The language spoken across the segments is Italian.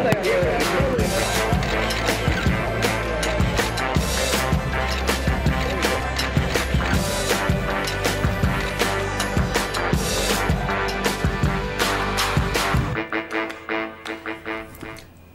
like,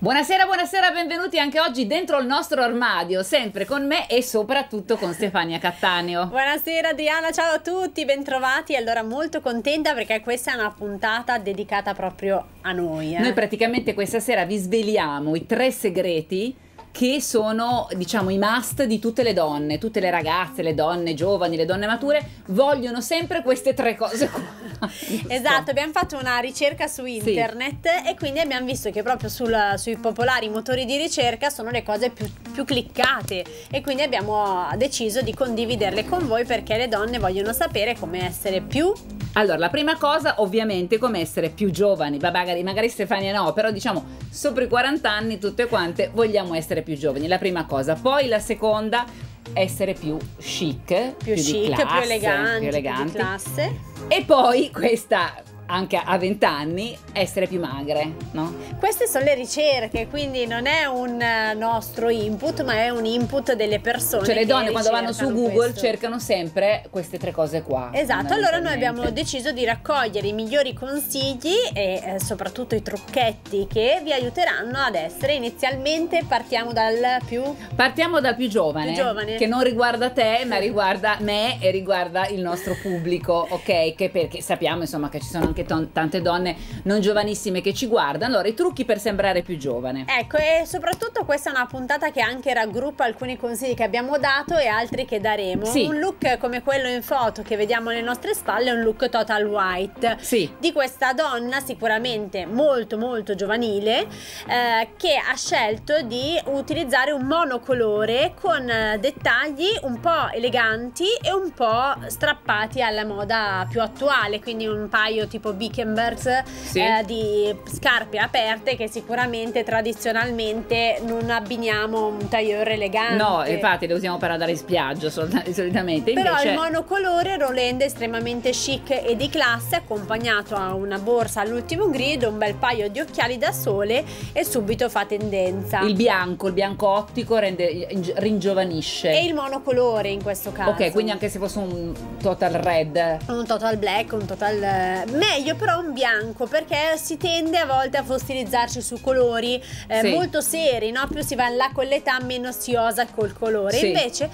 Buonasera, buonasera, benvenuti anche oggi dentro il nostro armadio, sempre con me e soprattutto con Stefania Cattaneo. Buonasera Adriana, ciao a tutti, bentrovati. Allora molto contenta perché questa è una puntata dedicata proprio a noi. Eh? Noi praticamente questa sera vi sveliamo i tre segreti che sono diciamo i must di tutte le donne, tutte le ragazze, le donne giovani, le donne mature vogliono sempre queste tre cose qua. esatto, abbiamo fatto una ricerca su internet sì. e quindi abbiamo visto che proprio sul, sui popolari motori di ricerca sono le cose più, più cliccate e quindi abbiamo deciso di condividerle con voi perché le donne vogliono sapere come essere più allora, la prima cosa ovviamente come essere più giovani, magari, magari Stefania no, però diciamo sopra i 40 anni tutte quante vogliamo essere più giovani, la prima cosa. Poi la seconda, essere più chic, più, più chic, classe, più eleganti, più eleganti. Più classe. E poi questa anche a 20 anni essere più magre, no? Queste sono le ricerche, quindi non è un eh, nostro input, ma è un input delle persone. Cioè le donne quando vanno su Google questo. cercano sempre queste tre cose qua. Esatto, allora noi abbiamo deciso di raccogliere i migliori consigli e eh, soprattutto i trucchetti che vi aiuteranno ad essere inizialmente partiamo dal più Partiamo dal più giovane, più giovane. che non riguarda te, ma riguarda me e riguarda il nostro pubblico, ok? Che perché sappiamo insomma che ci sono anche anche ton- tante donne non giovanissime che ci guardano. Allora, i trucchi per sembrare più giovane. Ecco, e soprattutto questa è una puntata che anche raggruppa alcuni consigli che abbiamo dato e altri che daremo. Sì. Un look come quello in foto che vediamo alle nostre spalle è un look total white. Sì. Di questa donna sicuramente molto molto giovanile eh, che ha scelto di utilizzare un monocolore con eh, dettagli un po' eleganti e un po' strappati alla moda più attuale, quindi un paio tipo tipo Bickenbergs sì. eh, di scarpe aperte che sicuramente tradizionalmente non abbiniamo un tailleur elegante. No, infatti le usiamo per andare in spiaggia solitamente. Però Invece... il monocolore lo rende estremamente chic e di classe accompagnato a una borsa all'ultimo grido, un bel paio di occhiali da sole e subito fa tendenza. Il bianco, il bianco ottico rende, ringiovanisce. E il monocolore in questo caso. Ok, quindi anche se fosse un total red. Un total black, un total... Eh, meglio però un bianco perché si tende a volte a fossilizzarci su colori eh, sì. molto seri, no? Più si va là con l'età, meno si osa col colore. Sì. Invece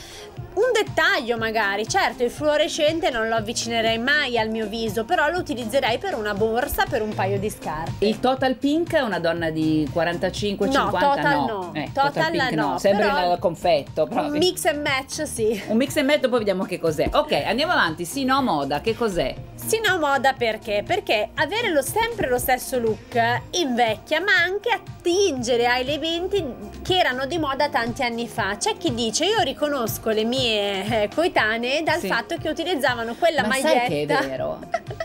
un dettaglio magari, certo il fluorescente non lo avvicinerei mai al mio viso, però lo utilizzerei per una borsa, per un paio di scarpe. Il Total Pink è una donna di 45-50? No, Total no. no. Eh, total, total Pink no, no. Sembra il confetto. Proprio. Un mix and match sì. Un mix and match, poi vediamo che cos'è. Ok, andiamo avanti. Sì, no, moda, che cos'è? Sì, no, moda perché? Perché avere lo, sempre lo stesso look invecchia, ma anche attingere a elementi che erano di moda tanti anni fa. C'è chi dice, io riconosco le mie mie eh, coetanee dal sì. fatto che utilizzavano quella Ma maglietta. Sai che è vero.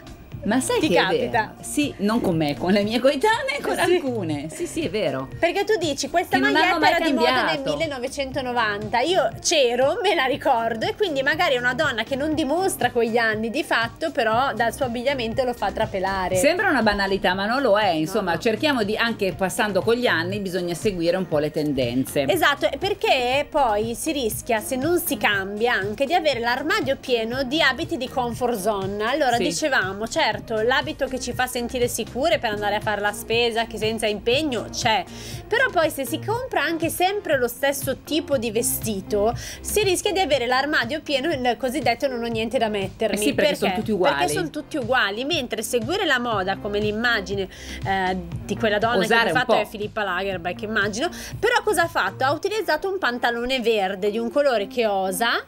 Ma sai Ti che capita? Sì, non con me, con le mie coetanee, con sì. alcune. Sì, sì, è vero. Perché tu dici questa che maglietta era di moda nel 1990. Io c'ero, me la ricordo e quindi magari è una donna che non dimostra quegli anni di fatto, però dal suo abbigliamento lo fa trapelare. Sembra una banalità, ma non lo è. Insomma, no. cerchiamo di anche passando con gli anni bisogna seguire un po' le tendenze. Esatto, perché poi si rischia se non si cambia anche di avere l'armadio pieno di abiti di comfort zone. Allora sì. dicevamo, certo certo l'abito che ci fa sentire sicure per andare a fare la spesa, che senza impegno c'è, però poi se si compra anche sempre lo stesso tipo di vestito, si rischia di avere l'armadio pieno il cosiddetto non ho niente da mettermi. Eh sì, perché, perché sono tutti uguali. Perché sono tutti uguali, mentre seguire la moda come l'immagine eh, di quella donna Osare che ha fatto è Filippa Lagerbeck, immagino, però cosa ha fatto? Ha utilizzato un pantalone verde di un colore che osa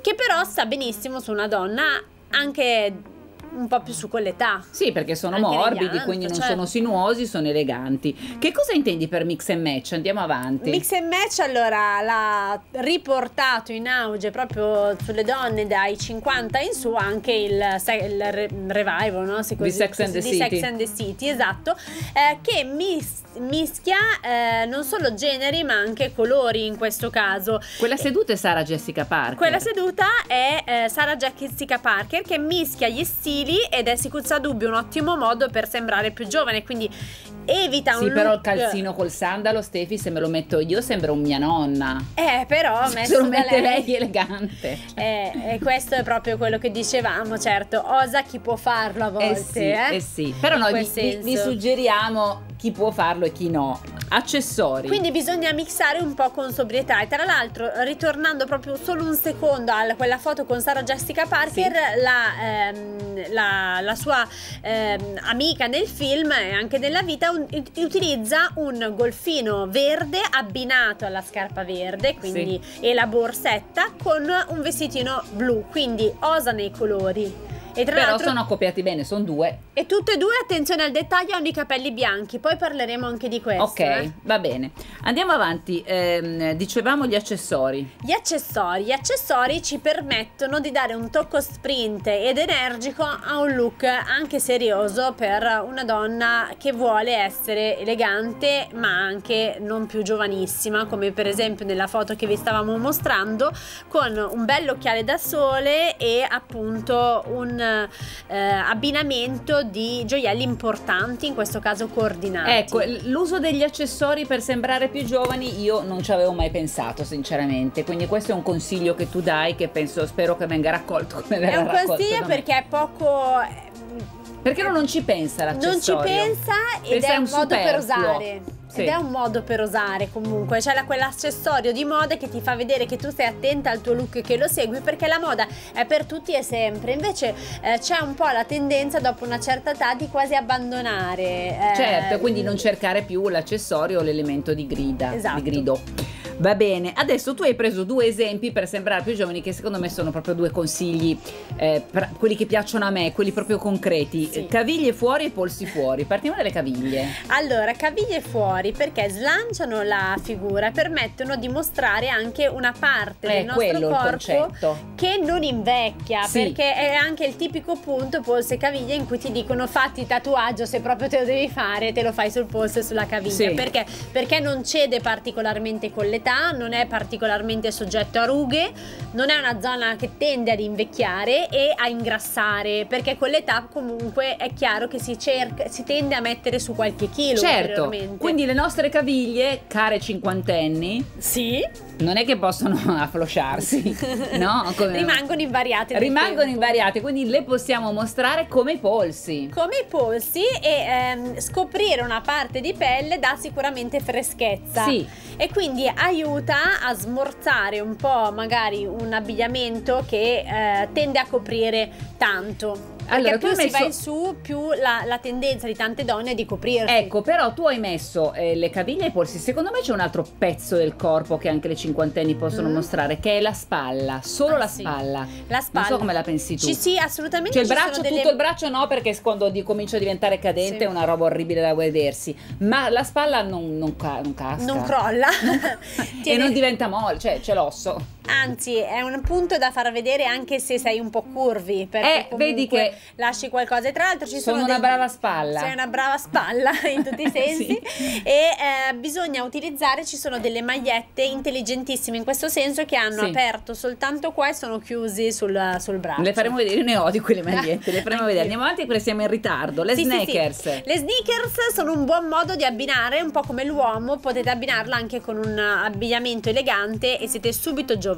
che però sta benissimo su una donna anche un po' più su quell'età. Sì, perché sono Anche morbidi, quindi non certo. sono sinuosi, sono eleganti. Che cosa intendi per mix and match? Andiamo avanti. Mix and match allora l'ha riportato in auge proprio sulle donne dai 50 in su anche il, il revival, no? Si così, di Sex and the City. Sex and the City, esatto, eh, che mis- mischia eh, non solo generi ma anche colori in questo caso. Quella seduta è Sara Jessica Parker. Quella seduta è eh, Sara Jessica Parker che mischia gli stili ed è senza dubbio un ottimo modo per sembrare più giovane, quindi evita sì, un però look... il calzino col sandalo, Stefi, se me lo metto io sembra un mia nonna. Eh, però se lo mette lei, lei elegante. Eh, e questo è proprio quello che dicevamo, certo, osa chi può farlo a volte. Eh sì, eh? eh sì. però In noi vi, vi, suggeriamo chi può farlo e chi no. Accessori. Quindi bisogna mixare un po' con sobrietà e tra l'altro ritornando proprio solo un secondo a quella foto con Sara Jessica Parker, la, ehm, la- la sua ehm, amica nel film e anche nella vita un- ut- utilizza un golfino verde abbinato alla scarpa verde quindi, e la borsetta con un vestitino blu, quindi osa nei colori. E tra Però sono accoppiati bene, sono due. e tutte e due attenzione al dettaglio hanno i capelli bianchi, poi parleremo anche di questo. Ok, eh. va bene. Andiamo avanti. Ehm, dicevamo gli accessori. Gli accessori. Gli accessori ci permettono di dare un tocco sprint ed energico a un look anche serioso per una donna che vuole essere elegante ma anche non più giovanissima, come per esempio nella foto che vi stavamo mostrando, con un bel occhiale da sole e appunto un eh, abbinamento di gioielli importanti, in questo caso coordinati. Ecco, l'uso degli accessori per sembrare più giovani io non ci avevo mai pensato, sinceramente. Quindi questo è un consiglio che tu dai che penso, spero che venga raccolto come È verrà un raccolto consiglio perché è poco Perché uno non ci pensa non ci l'accessorio. pensa ed Pensa è un un modo per osare. Sì. Ed è un modo per osare comunque, c'è la- quell'accessorio di moda che ti fa vedere che tu sei attenta al tuo look e che lo segui perché la moda è per tutti e sempre. Invece eh, c'è un po' la tendenza dopo una certa età di quasi abbandonare. eh, Certo, quindi non cercare più l'accessorio o l'elemento di grida, Esatto. di grido. Va bene, adesso tu hai preso due esempi per sembrare più giovani che secondo me sono proprio due consigli, eh, quelli che piacciono a me, quelli proprio concreti. Sì. Caviglie fuori e polsi fuori. Partiamo dalle caviglie. Allora, caviglie fuori perché slanciano la figura permettono di mostrare anche una parte È del nostro corpo che non invecchia Sì. perché è anche il tipico punto polso e caviglie in cui ti dicono fatti tatuaggio se proprio te lo devi fare te lo fai sul polso e sulla caviglia Sì. perché? perché non cede particolarmente con l'età non è particolarmente soggetto a rughe non è una zona che tende ad invecchiare e a ingrassare perché con l'età comunque è chiaro che si cerca si tende a mettere su qualche chilo Certo, quindi le nostre caviglie, care cinquantenni, sì non è che possono afflosciarsi, no? Come- rimangono invariate rimangono invariate, quindi le possiamo mostrare come i polsi. come i polsi e ehm, scoprire una parte di pelle dà sicuramente freschezza Sì. e quindi aiuta a smorzare un po' magari un abbigliamento che eh, tende a coprire tanto Allora, più hai si messo- va in su più la, la tendenza di tante donne è di coprirsi Ecco, però tu hai messo eh, le caviglie e i polsi. Secondo me c'è un altro pezzo del corpo che anche le cinquantenni possono Mm. mostrare, che è la spalla, solo Ah, la sì. spalla. la spalla Non so come la pensi tu. Ci- sì assolutamente Cioè il braccio, delle- tutto il braccio no, perché quando di- comincia a diventare cadente Sì. è una roba orribile da vedersi. Ma la spalla non, non, ca- non casca. non crolla e Tiene- non diventa molle, cioè c'è l'osso. Anzi, è un punto da far vedere anche se sei un po' curvi. Perché Eh, vedi che lasci qualcosa. E tra l'altro ci sono sono. una dei- brava spalla. Sei una brava spalla in tutti i sensi. Sì. E eh, bisogna utilizzare. Ci sono delle magliette intelligentissime in questo senso che hanno Sì. aperto soltanto qua e sono chiusi sul, sul braccio. Le faremo vedere, io ne ho di quelle magliette, le faremo vedere. Andiamo avanti perché siamo in ritardo. Le Sì, sì, sì. sneakers. Le sneakers sono un buon modo di abbinare, un po' come l'uomo, potete abbinarla anche con un abbigliamento elegante e siete subito giovani.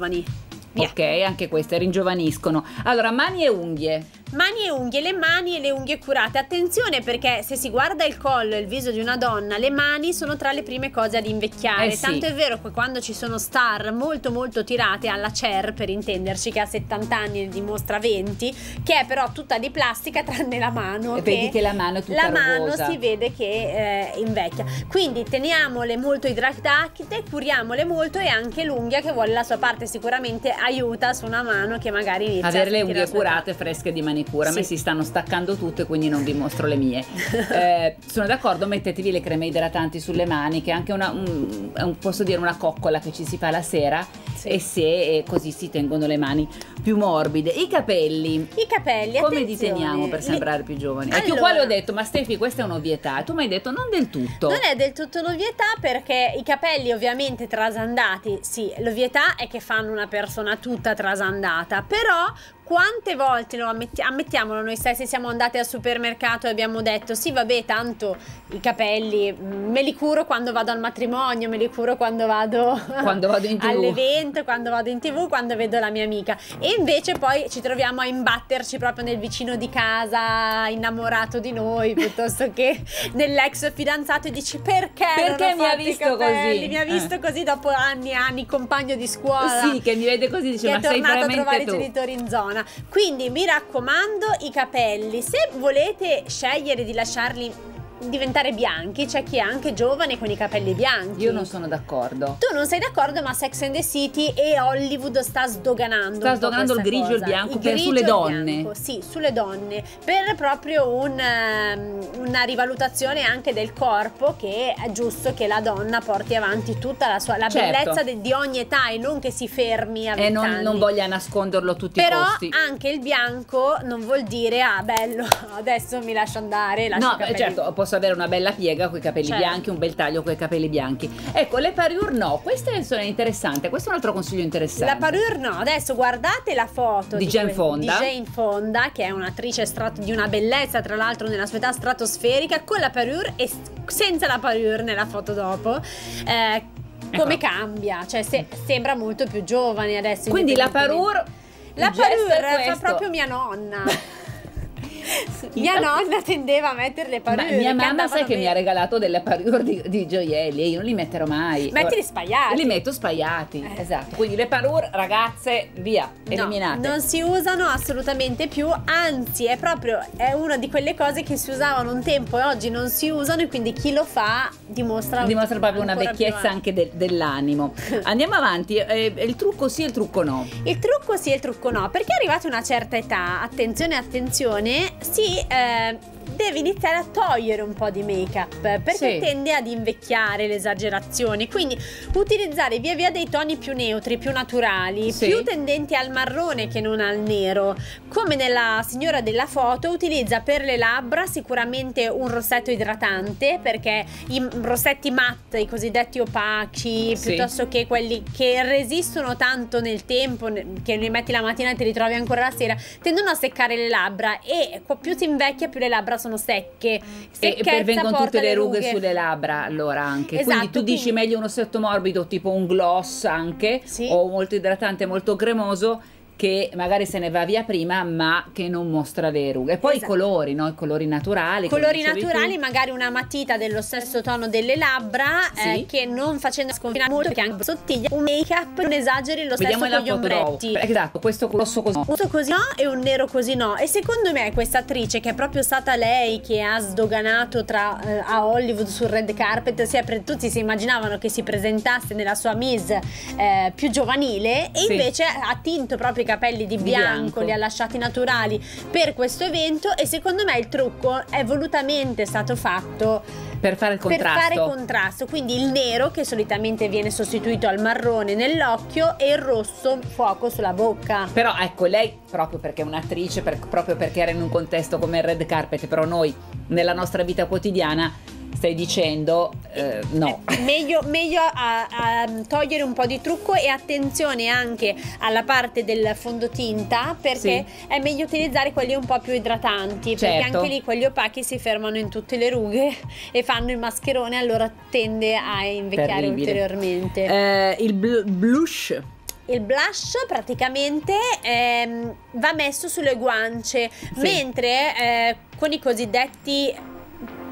Via. Ok, anche queste ringiovaniscono. Allora, mani e unghie. Mani e unghie, le mani e le unghie curate. Attenzione perché se si guarda il collo e il viso di una donna, le mani sono tra le prime cose ad invecchiare. Eh sì. Tanto è vero che quando ci sono star molto molto tirate alla Cher, per intenderci, che ha 70 anni e dimostra 20, che è però tutta di plastica tranne la mano. E vedi che la mano è tutta La mano rugosa. si vede che eh, invecchia. Quindi teniamole molto idratate, curiamole molto e anche l'unghia che vuole la sua parte sicuramente aiuta su una mano che magari inizia Avere a le unghie curate, fresche di manicura. A me si stanno staccando tutte, quindi non vi mostro le mie. Eh, sono d'accordo, mettetevi le creme idratanti sulle mani, che è anche una, un, posso dire una coccola che ci si fa la sera. E se e così si tengono le mani più morbide. I capelli. I capelli, Come li attenzione. teniamo per Li- sembrare più giovani? Ecco, Allora- qua le ho detto, ma Stefi, questa è un'ovvietà. Tu mi hai detto non del tutto. Non è del tutto l'ovvietà perché i capelli ovviamente trasandati, sì, l'ovvietà è che fanno una persona tutta trasandata, però quante volte lo ammetti- ammettiamolo noi stessi siamo andati al supermercato e abbiamo detto sì vabbè tanto i capelli mm, me li curo quando vado al matrimonio, me li curo quando vado, quando vado all'evento, quando vado in tv, quando vedo la mia amica. E invece poi ci troviamo a imbatterci proprio nel vicino di casa innamorato di noi piuttosto che nell'ex fidanzato e dici perché, perché mi ha visto così? mi ha visto eh. così dopo anni e anni compagno di scuola. Sì che mi vede così dice ma sei veramente a trovare tu. i genitori in zona quindi mi raccomando i capelli. Se volete scegliere di lasciarli diventare bianchi, c'è chi è anche giovane con i capelli bianchi. Io non sono d'accordo. Tu non sei d'accordo, ma Sex and the City e Hollywood sta sdoganando. Sta sdoganando il grigio e il bianco per, sulle donne. Bianco, sì, sulle donne, per proprio un, um, una rivalutazione anche del corpo che è giusto che la donna porti avanti tutta la sua la certo. bellezza di ogni età e non che si fermi a E non, non, voglia nasconderlo tutti Però i costi. Però anche il bianco non vuol dire ah bello, adesso mi lascio andare, lascio No, certo, posso avere una bella piega con i capelli certo. bianchi, un bel taglio con i capelli bianchi. Ecco, le parure no, queste sono interessanti. Questo è un altro consiglio interessante. La parure no, adesso guardate la foto di, di Jane Fonda. Di Jane Fonda, che è un'attrice di una bellezza, tra l'altro nella sua età stratosferica, con la parure e senza la parure nella foto dopo. Eh, come ecco. cambia? Cioè, se- sembra molto più giovane adesso. Quindi la parure. La parure fa proprio mia nonna. mia nonna tendeva a mettere le parure. Ma mia mamma sai che bene. mi ha regalato delle parure di, di, gioielli e io non li metterò mai. Mettili spaiati. Li metto spaiati, eh. esatto. Quindi le parure, ragazze, via, eliminate. No, non si usano assolutamente più, anzi è proprio è una di quelle cose che si usavano un tempo e oggi non si usano e quindi chi lo fa dimostra dimostra proprio una vecchiezza anche de, dell'animo. Andiamo avanti, eh, il trucco sì e il trucco no. Il trucco sì e il trucco no, perché arrivati a una certa età, attenzione attenzione, si eh, devi iniziare a togliere un po' di make up perché sì. tende ad invecchiare l'esagerazione quindi utilizzare via via dei toni più neutri più naturali sì. più tendenti al marrone che non al nero come nella signora della foto utilizza per le labbra sicuramente un rossetto idratante perché i rossetti matte i cosiddetti opaci sì. piuttosto che quelli che resistono tanto nel tempo che li metti la mattina e te li trovi ancora la sera tendono a seccare le labbra e più si invecchia più le labbra sono secche. e pervengono tutte le rughe, rughe, sulle labbra allora anche. Esatto, quindi tu quindi... dici meglio uno sotto morbido tipo un gloss anche sì. o molto idratante, molto cremoso che magari se ne va via prima ma che non mostra le rughe e poi esatto. i colori no? i colori naturali colori naturali tu. magari una matita dello stesso tono delle labbra sì. eh, che non facendo sconfinare molto perché anche sottiglia un make up non esageri lo Vediamo stesso con gli ombretti dopo. esatto questo rosso così no. questo così no e un nero così no e secondo me questa attrice che è proprio stata lei che ha sdoganato tra, eh, a Hollywood sul red carpet sia per tutti si immaginavano che si presentasse nella sua Miss eh, più giovanile e sì. invece ha tinto proprio capelli di, di bianco, bianco, li ha lasciati naturali per questo evento e secondo me il trucco è volutamente stato fatto per fare il contrasto. Per fare contrasto, quindi il nero che solitamente viene sostituito al marrone nell'occhio e il rosso fuoco sulla bocca. Però ecco, lei proprio perché è un'attrice, per, proprio perché era in un contesto come il red carpet, però noi nella nostra vita quotidiana stai dicendo eh, no. Meglio, meglio a, a, togliere un po' di trucco e attenzione anche alla parte del fondotinta perché sì. è meglio utilizzare quelli un po' più idratanti certo. perché anche lì quelli opachi si fermano in tutte le rughe e fanno il mascherone allora tende a invecchiare Terribile. ulteriormente. Eh, il bl- blush il blush praticamente ehm, va messo sulle guance, sì. mentre eh, con i cosiddetti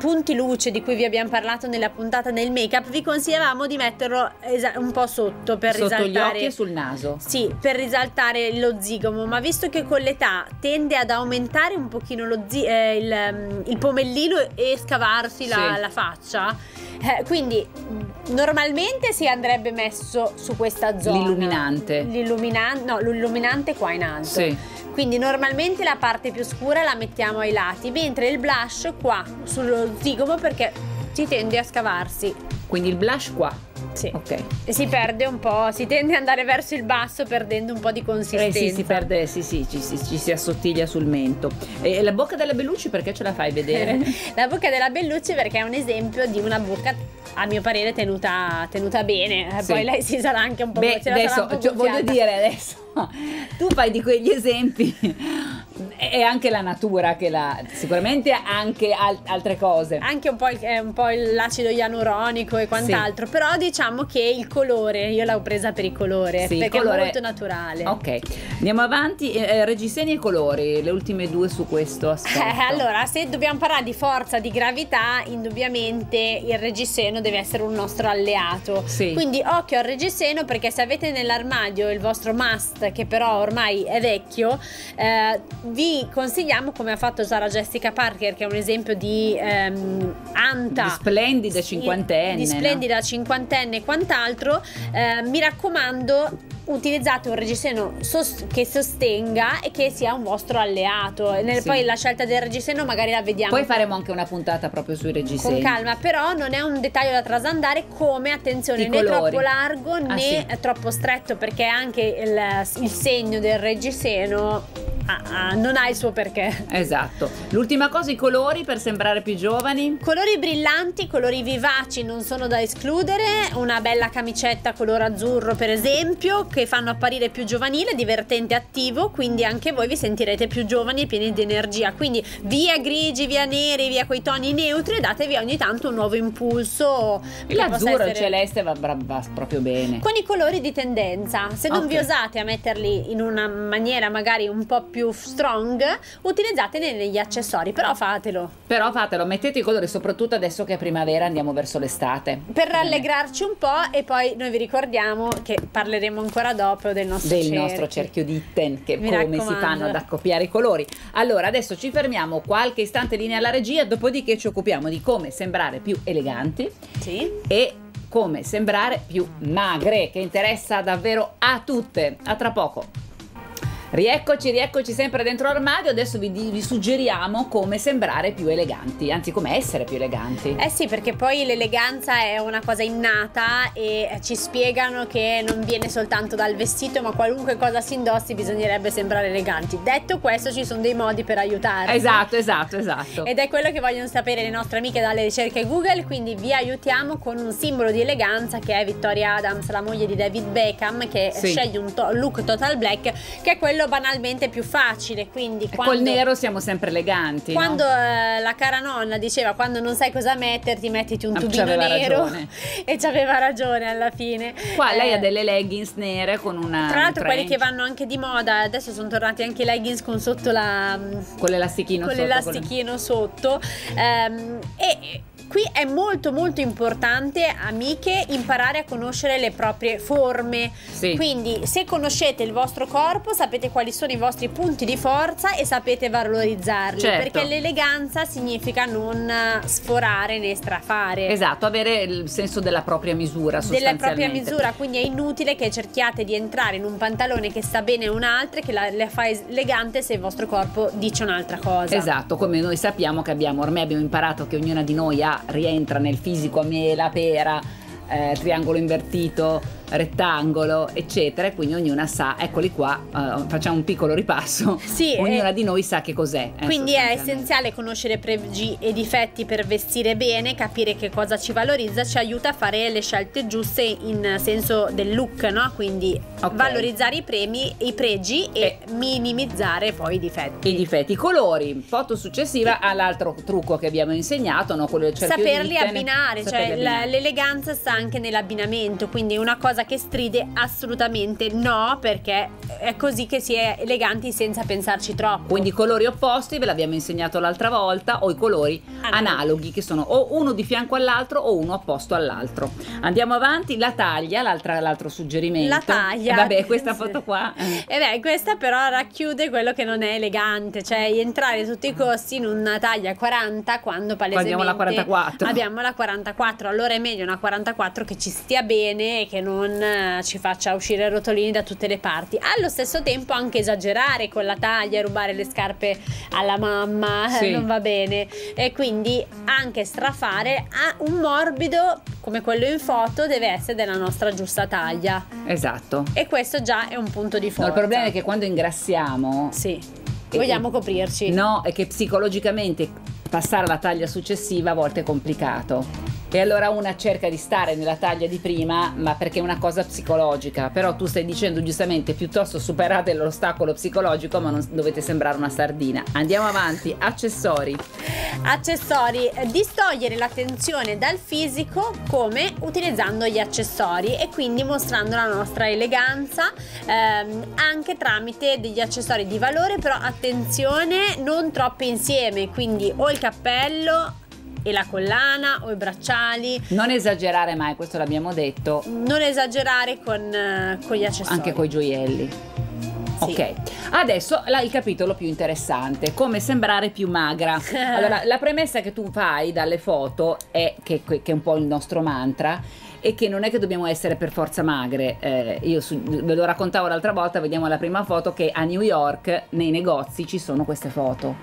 punti luce di cui vi abbiamo parlato nella puntata del make up vi consigliavamo di metterlo un po' sotto per sotto risaltare gli occhi e sul naso. Sì per risaltare lo zigomo ma visto che con l'età tende ad aumentare un pochino zi- eh, il, il, pomellino e scavarsi la, sì. la faccia eh, quindi normalmente si andrebbe messo su questa zona. L'illuminante. L'illuminante no l'illuminante qua in alto. Sì quindi normalmente la parte più scura la mettiamo ai lati, mentre il blush qua sullo zigomo perché ci tende a scavarsi. Quindi il blush qua. Sì. Ok. E si perde un po', si tende ad andare verso il basso perdendo un po' di consistenza. Eh sì, si perde, sì, sì, ci, ci, ci si assottiglia sul mento. E la bocca della Bellucci perché ce la fai vedere? la bocca della Bellucci perché è un esempio di una bocca a mio parere tenuta, tenuta bene. Sì. Poi lei si sarà anche un po'. Beh, adesso, po cioè, voglio dire adesso tu fai di quegli esempi. È anche la natura che la sicuramente anche al, altre cose. Anche un po', il, un po l'acido ianuronico e quant'altro sì. però diciamo che il colore io l'ho presa per il colore sì, perché colore... è molto naturale. Ok andiamo avanti. Eh, eh, reggiseni e colori le ultime due su questo aspetto. Eh, allora se dobbiamo parlare di forza di gravità indubbiamente il reggiseno deve essere un nostro alleato. Sì. quindi occhio al reggiseno perché se avete nell'armadio il vostro must che però ormai è vecchio, eh, vi consigliamo come ha fatto Sara Jessica Parker, che è un esempio di ehm, anta. Di splendida cinquantenne. Di splendida no? cinquantenne e quant'altro. Eh, mi raccomando utilizzate un reggiseno sos- che sostenga e che sia un vostro alleato. Nel, sì. Poi la scelta del reggiseno magari la vediamo. Poi faremo anche una puntata proprio sui reggiseni. Con calma, però non è un dettaglio da trasandare come attenzione I né colori. troppo largo ah, né sì. troppo stretto perché anche il, il segno del reggiseno Ah, ah, non ha il suo perché. Esatto. L'ultima cosa, i colori per sembrare più giovani. Colori brillanti, colori vivaci non sono da escludere. Una bella camicetta color azzurro, per esempio, che fanno apparire più giovanile, divertente, attivo. Quindi anche voi vi sentirete più giovani e pieni di energia. Quindi via grigi, via neri, via quei toni neutri e datevi ogni tanto un nuovo impulso. L'azzurro, essere... il celeste va, va, va, proprio bene. Con i colori di tendenza. Se non okay. vi osate a metterli in una maniera magari un po' più strong, utilizzateli negli accessori, però fatelo. Però fatelo, mettete i colori, soprattutto adesso che è primavera andiamo verso l'estate. Per rallegrarci un po' e poi noi vi ricordiamo che parleremo ancora dopo del nostro del cerchio. nostro cerchio di Itten, che Mi come raccomando. si fanno ad accoppiare i colori. Allora, adesso ci fermiamo qualche istante linea alla regia, dopodiché ci occupiamo di come sembrare più eleganti. Sì. E come sembrare più magre, che interessa davvero a tutte. A tra poco. Rieccoci, rieccoci sempre dentro l'armadio. Adesso vi, vi, suggeriamo come sembrare più eleganti, anzi come essere più eleganti. Eh sì, perché poi l'eleganza è una cosa innata e ci spiegano che non viene soltanto dal vestito, ma qualunque cosa si indossi bisognerebbe sembrare eleganti. Detto questo, ci sono dei modi per aiutare. Esatto, esatto, esatto. Ed è quello che vogliono sapere le nostre amiche dalle ricerche Google, quindi vi aiutiamo con un simbolo di eleganza che è Victoria Adams, la moglie di David Beckham, che sì. sceglie un to- look total black, che è quello quello banalmente più facile. Quindi quando, col nero siamo sempre eleganti. Quando no? eh, la cara nonna diceva quando non sai cosa metterti, mettiti un ah, tubino nero. Ragione. e ci aveva ragione alla fine. Qua eh, lei ha delle leggings nere con una. Tra l'altro, quelli che vanno anche di moda. Adesso sono tornati anche i leggings con sotto la. Con l'elastichino con sotto. L'elastichino sotto. Um, e Qui è molto molto importante, amiche, imparare a conoscere le proprie forme. Sì. Quindi se conoscete il vostro corpo, sapete quali sono i vostri punti di forza e sapete valorizzarli. Certo. Perché l'eleganza significa non sforare né strafare. Esatto, avere il senso della propria misura. Della propria misura, quindi è inutile che cerchiate di entrare in un pantalone che sta bene a un'altra e che la, la fa elegante se il vostro corpo dice un'altra cosa. Esatto, come noi sappiamo che abbiamo, ormai abbiamo imparato che ognuna di noi ha rientra nel fisico a mela, pera, eh, triangolo invertito, rettangolo, eccetera, e quindi ognuna sa, eccoli qua, uh, facciamo un piccolo ripasso. Sì, ognuna eh, di noi sa che cos'è. Eh, quindi è essenziale conoscere pregi e difetti per vestire bene, capire che cosa ci valorizza, ci aiuta a fare le scelte giuste in senso del look, no? Quindi okay. valorizzare i premi, i pregi e, e, minimizzare poi i difetti. I difetti, i colori. Foto successiva sì. all'altro trucco che abbiamo insegnato, no? Quello del Saperli abbinare, cioè abbinare. l'eleganza sta anche nell'abbinamento, quindi una cosa che stride? Assolutamente no, perché è così che si è eleganti senza pensarci troppo. Quindi i colori opposti ve l'abbiamo insegnato l'altra volta o i colori analoghi, analoghi che sono o uno di fianco all'altro o uno opposto all'altro. Andiamo avanti, la taglia, l'altro suggerimento. La taglia. Eh, vabbè, questa foto qua. E eh beh, questa però racchiude quello che non è elegante, cioè entrare a tutti i costi in una taglia 40 quando palesemente abbiamo la 44. Abbiamo la 44, allora è meglio una 44 che ci stia bene e che non non ci faccia uscire rotolini da tutte le parti. Allo stesso tempo anche esagerare con la taglia, rubare le scarpe alla mamma, sì. non va bene. E quindi anche strafare a un morbido come quello in foto deve essere della nostra giusta taglia. Esatto. E questo già è un punto di forza. No, il problema è che quando ingrassiamo... Sì. Vogliamo coprirci. No, è che psicologicamente passare alla taglia successiva a volte è complicato e allora una cerca di stare nella taglia di prima, ma perché è una cosa psicologica. Però tu stai dicendo giustamente piuttosto superate l'ostacolo psicologico, ma non dovete sembrare una sardina. Andiamo avanti, accessori. Accessori, distogliere l'attenzione dal fisico come utilizzando gli accessori e quindi mostrando la nostra eleganza ehm, anche tramite degli accessori di valore, però attenzione non troppo insieme, quindi o il cappello e la collana o i bracciali. Non esagerare mai, questo l'abbiamo detto. Non esagerare con, uh, con gli accessori. Anche con i gioielli. Sì. Ok, adesso la, il capitolo più interessante, come sembrare più magra. Allora, la premessa che tu fai dalle foto è che, che è un po' il nostro mantra e che non è che dobbiamo essere per forza magre. Eh, io su, ve lo raccontavo l'altra volta, vediamo la prima foto che a New York nei negozi ci sono queste foto.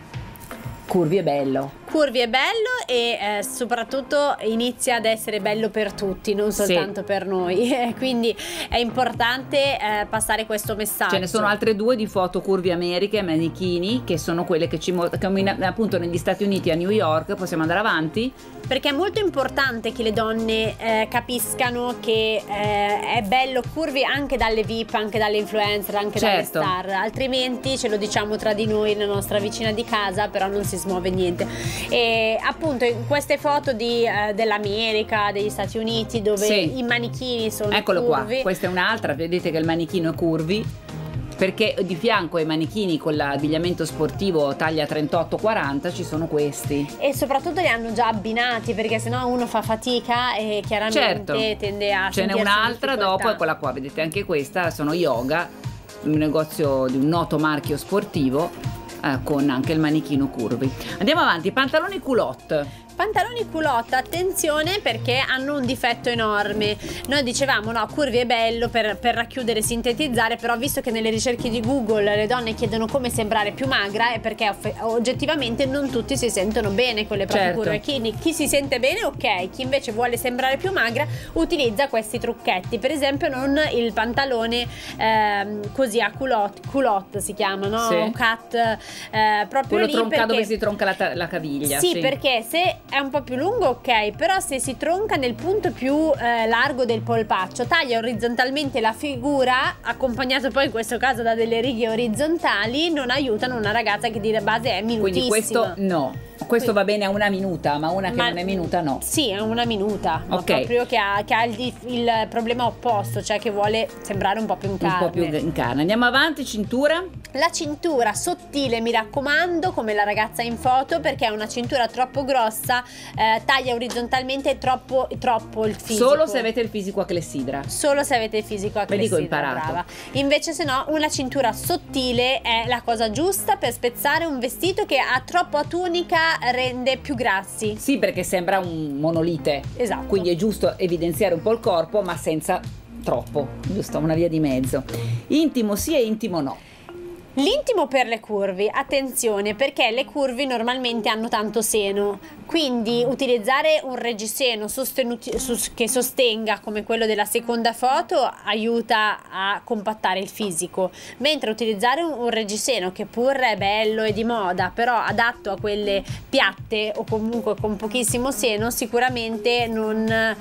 Curvi è bello. Curvi è bello e eh, soprattutto inizia ad essere bello per tutti, non soltanto sì. per noi. Quindi è importante eh, passare questo messaggio. Ce ne sono altre due di foto curvi America e manichini che sono quelle che ci che appunto negli Stati Uniti a New York. Possiamo andare avanti? Perché è molto importante che le donne eh, capiscano che eh, è bello curvi anche dalle VIP, anche dalle influencer, anche certo. dalle star. Altrimenti ce lo diciamo tra di noi, la nostra vicina di casa, però non si smuove niente. E appunto in queste foto di, eh, dell'America, degli Stati Uniti, dove sì. i manichini sono Eccolo curvi. qua, questa è un'altra, vedete che il manichino è curvi perché di fianco ai manichini con l'abbigliamento sportivo taglia 38-40 ci sono questi. E soprattutto li hanno già abbinati perché sennò uno fa fatica e chiaramente certo. tende a... Ce n'è un'altra dopo, quella qua, vedete anche questa, sono yoga, un negozio di un noto marchio sportivo eh, con anche il manichino curvi. Andiamo avanti, pantaloni culotte. Pantaloni culotte, attenzione perché hanno un difetto enorme. Noi dicevamo no, curvi è bello per, per racchiudere e sintetizzare, però visto che nelle ricerche di Google le donne chiedono come sembrare più magra è perché oggettivamente non tutti si sentono bene con le proprie certo. curve. Chi, chi, si sente bene ok, chi invece vuole sembrare più magra utilizza questi trucchetti. Per esempio non il pantalone eh, così a culotte, culotte si chiama, no? Sì. Un cut eh, proprio Quello lì tronca perché... dove si tronca la, la caviglia. Sì, sì, perché se è un po' più lungo, ok, però se si tronca nel punto più eh, largo del polpaccio, taglia orizzontalmente la figura, accompagnato poi in questo caso da delle righe orizzontali, non aiutano una ragazza che di base è minutissima. Quindi questo no. Questo va bene a una minuta, ma una che ma, non è minuta no. Sì, è una minuta, ok. proprio che ha, che ha il, il, problema opposto, cioè che vuole sembrare un po' più in carne. Un po' più in carne. Andiamo avanti, cintura. La cintura sottile, mi raccomando, come la ragazza in foto, perché è una cintura troppo grossa, eh, taglia orizzontalmente troppo, troppo il fisico. Solo se avete il fisico a clessidra. Solo se avete il fisico a clessidra. Vedi imparato. Brava. Invece se no, una cintura sottile è la cosa giusta per spezzare un vestito che ha troppo a tunica rende più grassi. Sì, perché sembra un monolite. Esatto. Quindi è giusto evidenziare un po' il corpo, ma senza troppo, giusto? Una via di mezzo. Intimo sì e intimo no. L'intimo per le curve, attenzione perché le curve normalmente hanno tanto seno, quindi utilizzare un reggiseno che sostenga come quello della seconda foto aiuta a compattare il fisico, mentre utilizzare un, reggiseno che pur è bello e di moda, però adatto a quelle piatte o comunque con pochissimo seno, sicuramente non eh,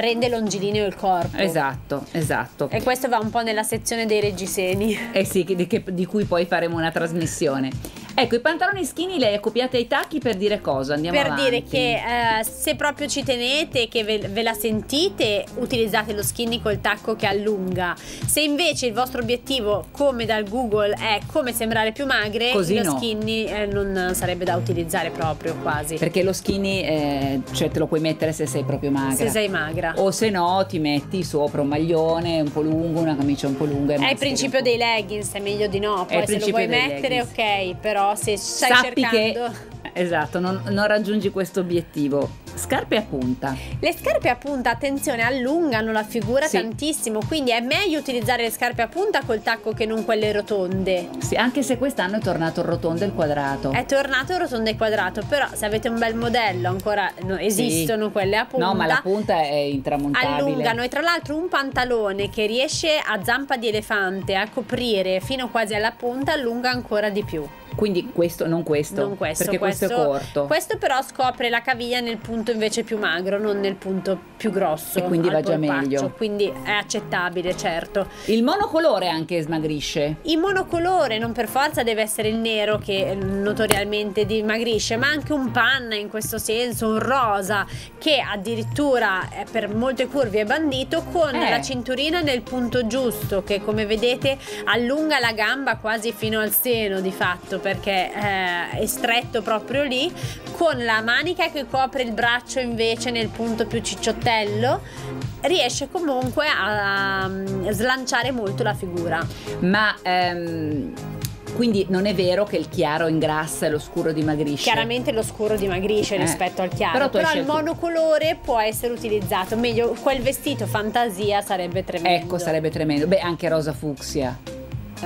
rende longilineo il corpo. Esatto, esatto. E questo va un po' nella sezione dei reggiseni. Eh sì, di, di cui poi faremo una trasmissione. Ecco, i pantaloni skinny li hai accoppiati ai tacchi per dire cosa? Andiamo per avanti. dire che eh, se proprio ci tenete, che ve, ve, la sentite, utilizzate lo skinny col tacco che allunga. Se invece il vostro obiettivo, come dal Google, è come sembrare più magre, Così lo no. skinny eh, non sarebbe da utilizzare proprio quasi. Perché lo skinny, eh, cioè te lo puoi mettere se sei proprio magra. Se sei magra. O se no ti metti sopra un maglione un po' lungo, una camicia un po' lunga. È il principio dei leggings, è meglio di no. Poi se lo vuoi mettere, leggings. ok, però se stai Sappi cercando... Che esatto, non, non raggiungi questo obiettivo. Scarpe a punta. Le scarpe a punta, attenzione, allungano la figura sì. tantissimo, quindi è meglio utilizzare le scarpe a punta col tacco che non quelle rotonde. Sì, anche se quest'anno è tornato il rotondo e il quadrato. È tornato il rotondo e il quadrato, però se avete un bel modello, ancora no, esistono sì. quelle a punta. No, ma la punta è intramontabile. Allungano e tra l'altro un pantalone che riesce a zampa di elefante a coprire fino quasi alla punta allunga ancora di più. Quindi questo, non questo, non questo perché questo, questo, è corto. Questo però scopre la caviglia nel punto invece più magro, non nel punto più grosso. E quindi va già meglio. Quindi è accettabile, certo. Il monocolore anche smagrisce. Il monocolore non per forza deve essere il nero che notoriamente dimagrisce, ma anche un panna in questo senso, un rosa che addirittura per molte curve è bandito con eh. la cinturina nel punto giusto che come vedete allunga la gamba quasi fino al seno di fatto perché eh, è stretto proprio lì, con la manica che copre il braccio invece nel punto più cicciottello, riesce comunque a, a slanciare molto la figura. Ma ehm, quindi non è vero che il chiaro ingrassa e lo scuro dimagrisce. Chiaramente lo scuro dimagrisce eh. rispetto al chiaro, però, però il monocolore può essere utilizzato. Meglio, quel vestito fantasia sarebbe tremendo. Ecco, sarebbe tremendo. Beh, anche rosa fucsia.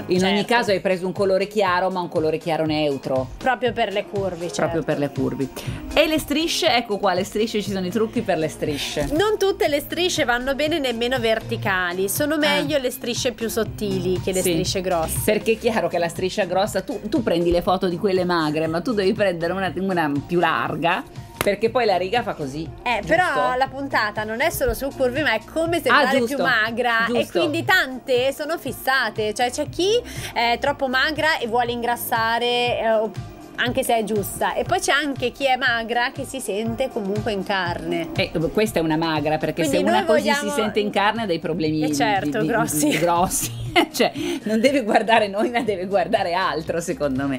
In certo. ogni caso hai preso un colore chiaro, ma un colore chiaro neutro. Proprio per le curve, certo. Proprio per le curve. E le strisce, ecco qua, le strisce, ci sono i trucchi per le strisce. Non tutte le strisce vanno bene nemmeno verticali, sono ah. meglio ah. le strisce più sottili che le sì. strisce grosse. Perché è chiaro che la striscia grossa, tu, tu, prendi le foto di quelle magre, ma tu devi prendere una, una più larga perché poi la riga fa così. Eh, giusto? però la puntata non è solo su curvi, ma è come sembrare ah, più magra. Giusto. E quindi tante sono fissate. Cioè, c'è chi è troppo magra e vuole ingrassare. Eh, anche se è giusta. E poi c'è anche chi è magra che si sente comunque in carne. E questa è una magra, perché Quindi se una così vogliamo... si sente in carne ha dei problemi eh certo, di, di, grossi. Di, grossi. cioè, non deve guardare noi, ma deve guardare altro, secondo me.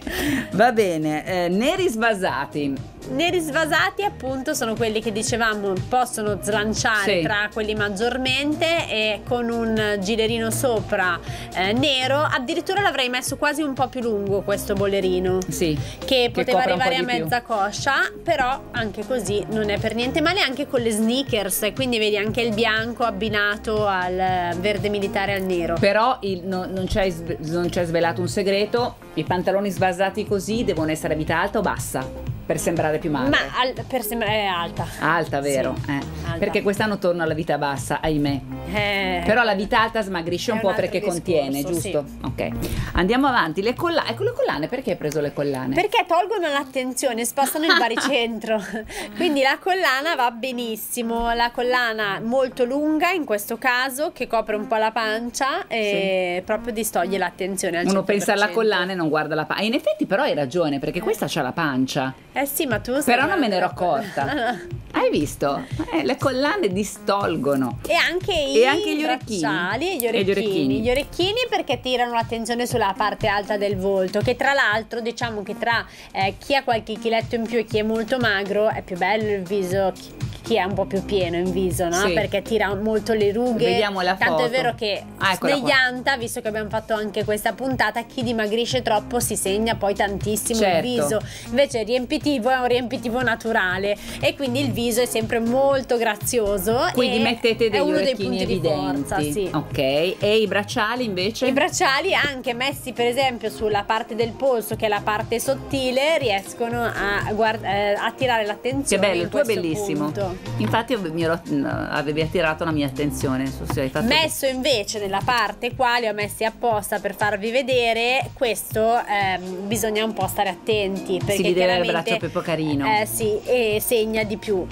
Va bene, eh, neri svasati. Neri svasati appunto sono quelli che dicevamo possono slanciare sì. tra quelli maggiormente e con un gilerino sopra eh, nero addirittura l'avrei messo quasi un po' più lungo questo bollerino sì, che poteva che arrivare a mezza più. coscia però anche così non è per niente male anche con le sneakers quindi vedi anche il bianco abbinato al verde militare al nero però il, no, non, c'è, non c'è svelato un segreto i pantaloni svasati così devono essere a vita alta o bassa per sembrare più magra. Ma al, per sembrare alta. Alta, vero? Sì, eh. alta. Perché quest'anno torno alla vita bassa, ahimè. Eh, Però la vita alta smagrisce un po' perché discorso, contiene, giusto? Sì. Ok. Andiamo avanti. Le collane, ecco le collane, perché hai preso le collane? Perché tolgono l'attenzione, spostano il baricentro. Quindi la collana va benissimo. La collana molto lunga in questo caso, che copre un po' la pancia e sì. proprio distoglie l'attenzione. Uno pensa alla collana e non guarda la pancia. In effetti, però hai ragione, perché questa c'ha la pancia. Eh sì, ma tu Però non me ne ero accorta. Hai visto? Eh, le collane distolgono. E anche, e anche gli orecchini. Gli orecchini. gli orecchini. Gli orecchini perché tirano l'attenzione sulla parte alta del volto, che tra l'altro diciamo che tra eh, chi ha qualche chiletto in più e chi è molto magro è più bello il viso chi è un po' più pieno in viso, no? Sì. Perché tira molto le rughe. Vediamo la Tanto foto. è vero che ah, negli anta, visto che abbiamo fatto anche questa puntata, chi dimagrisce troppo si segna poi tantissimo certo. il viso. Invece il riempitivo è un riempitivo naturale e quindi il viso è sempre molto grazioso. Quindi mettete degli orecchini dei evidenti. Forza, sì. Ok, e i bracciali invece? I bracciali anche messi per esempio sulla parte del polso che è la parte sottile riescono a, eh, a tirare l'attenzione. Che bello, il tuo è bellissimo. Punto. Infatti ero, avevi attirato la mia attenzione. So Messo invece nella parte qua, li ho messi apposta per farvi vedere, questo ehm, bisogna un po' stare attenti. Perché si vede il braccio più carino. Eh sì, e segna di più.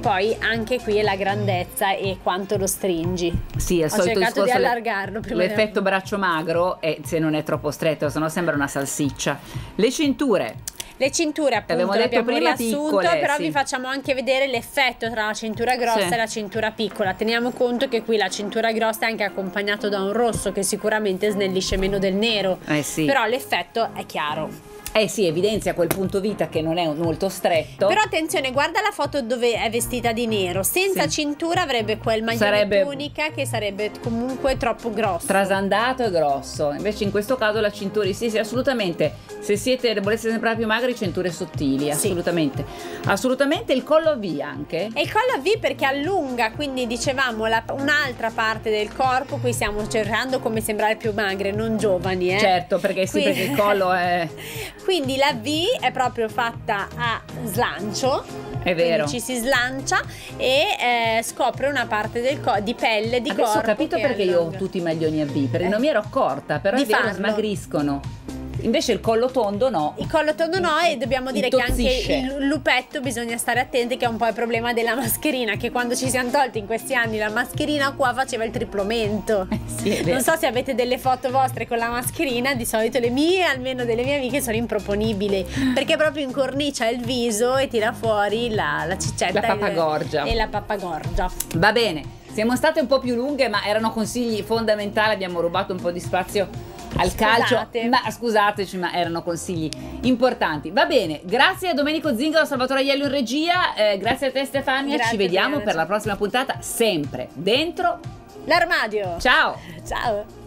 Poi anche qui è la grandezza e quanto lo stringi. Sì, è Ho solito cercato di allargarlo prima. L'effetto braccio magro è se non è troppo stretto, se no sembra una salsiccia. Le cinture. Le cinture appunto Abbiamo detto prima riassunto, piccole, però sì. vi facciamo anche vedere l'effetto tra la cintura grossa sì. e la cintura piccola. Teniamo conto che qui la cintura grossa è anche accompagnata da un rosso che sicuramente snellisce meno del nero. Eh sì. Però l'effetto è chiaro. Eh sì, evidenzia quel punto vita che non è molto stretto. Però attenzione, guarda la foto dove è vestita di nero. Senza sì. cintura avrebbe quel maglione sarebbe... tunica che sarebbe comunque troppo grosso. Trasandato e grosso. Invece in questo caso la cintura, sì, sì, assolutamente. Se siete, volete sembrare più magri, cinture sottili, assolutamente. Sì. Assolutamente il collo a V anche. E il collo a V perché allunga, quindi dicevamo un'altra parte del corpo, qui stiamo cercando come sembrare più magre, non giovani, eh. Certo, perché sì, quindi... perché il collo è Quindi la V è proprio fatta a slancio. È vero. ci si slancia e eh, scopre una parte del di pelle di Adesso corpo. ho capito perché io ho tutti i maglioni a V, perché eh. non mi ero accorta, però di è vero, farlo. smagriscono. Invece il collo tondo no. Il collo tondo no e dobbiamo dire Intozzisce. che anche il lupetto bisogna stare attenti che è un po' il problema della mascherina, che quando ci siamo tolti in questi anni la mascherina qua faceva il triplomento. Eh sì, non so se avete delle foto vostre con la mascherina, di solito le mie, almeno delle mie amiche, sono improponibili, perché proprio incornicia il viso e tira fuori la, la ciccetta. La pappagorgia. E la pappagorgia. Va bene. Siamo state un po' più lunghe, ma erano consigli fondamentali, abbiamo rubato un po' di spazio al calcio. Ma scusateci, ma erano consigli importanti. Va bene, grazie a Domenico Zingaro, Salvatore Aiello in regia, eh, grazie a te Stefania, grazie, ci vediamo per la prossima puntata sempre dentro l'armadio. Ciao. Ciao.